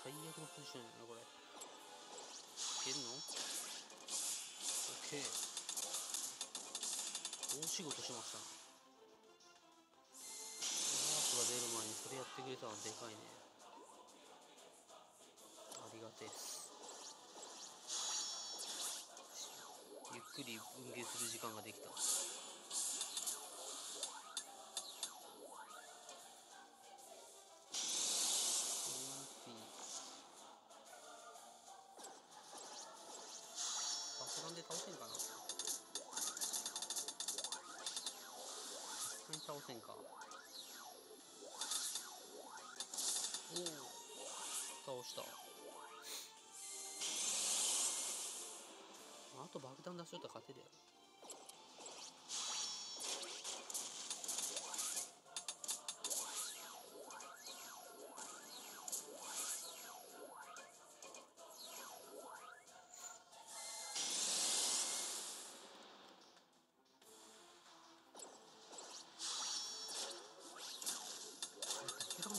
最悪のポジションやなこれ。いけんの ?OK 大仕事しました。なマークが出る前にそれやってくれたのでかいね。ありがてえっす。ゆっくり運ゲする時間ができた。で倒せんかなさすがに倒せんかおお倒したあと爆弾出しとったら勝てるや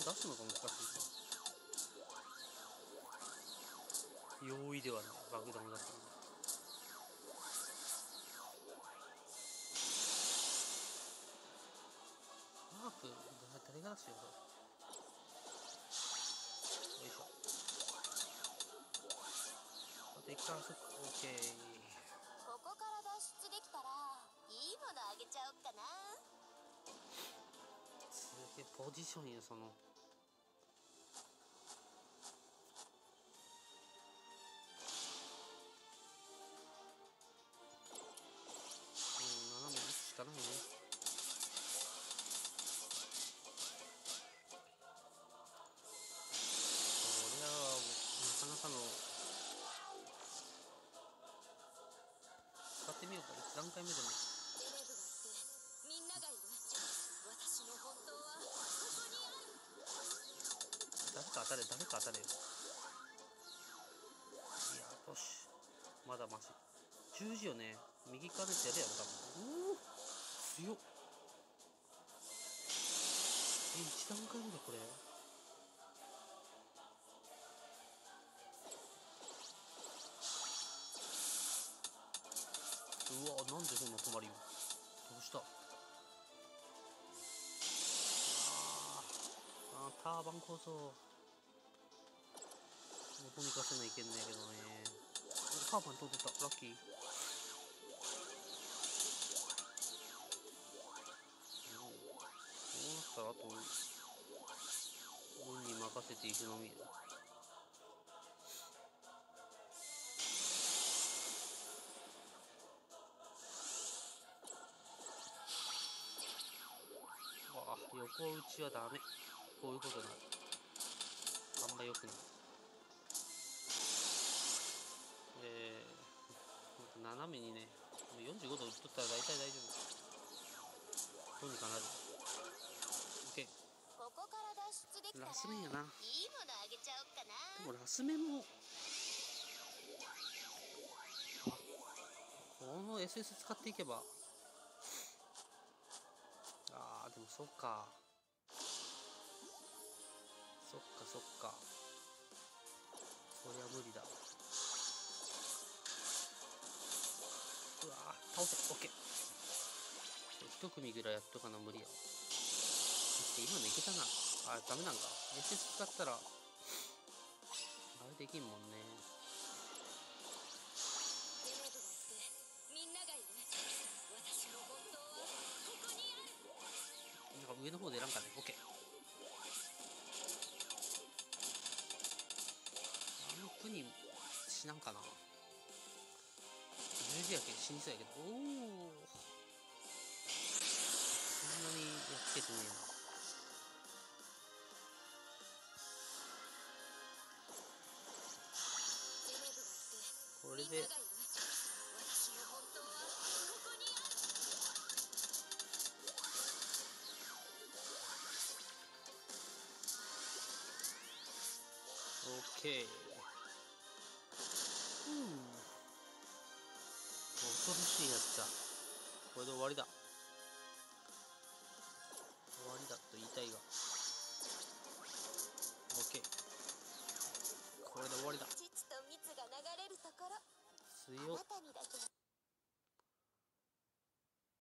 出すのが難しいな容易ではない爆弾出すのがマーク誰が出してるこれよいしょあと一回あそこ OK ここから脱出できたらいいものあげちゃおっかな。ポジションやその。う斜めにしかないねこれはなかなかの使ってみようか。1段階目でも。たれ誰か当たれよ。いやよし。まだマシ。十字よね右側のやつやるやろ多分。おお強っ。え一段階目だこれ。うわなんでそんな止まりよ。どうした？ああターバン構想どこに行かせないけんねえけどねおターバン飛んでたラッキーこうなったらあと運に任せていくのみやわあ横打ちはダメ。こういうことになる。あんま良くない。えー、斜めにね45度打っとったら大体大丈夫。どうにかなる。OK ここから脱出できラス面やな。いいものあげちゃおっかな。でもラス面もこの SS 使っていけば。あーでもそっか。そっかそっか。そりゃ無理だわー倒せ OK 一組ぐらいやっとかな無理や。わそして今のいけたな。あダメなんか。SS 使ったらあれできんもんね。なんか上の方で選んかね OK あの国死なんかな。十字やけん死にそうやけど。おおそんなにやっつけてねえなこれで。みんながいる私の本当はここにある OK うん恐ろしいやつだ。これで終わりだ。終わりだと言いたいが。OK これで終わりだ。父と蜜が流れるところ。強っ。